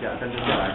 两三天下来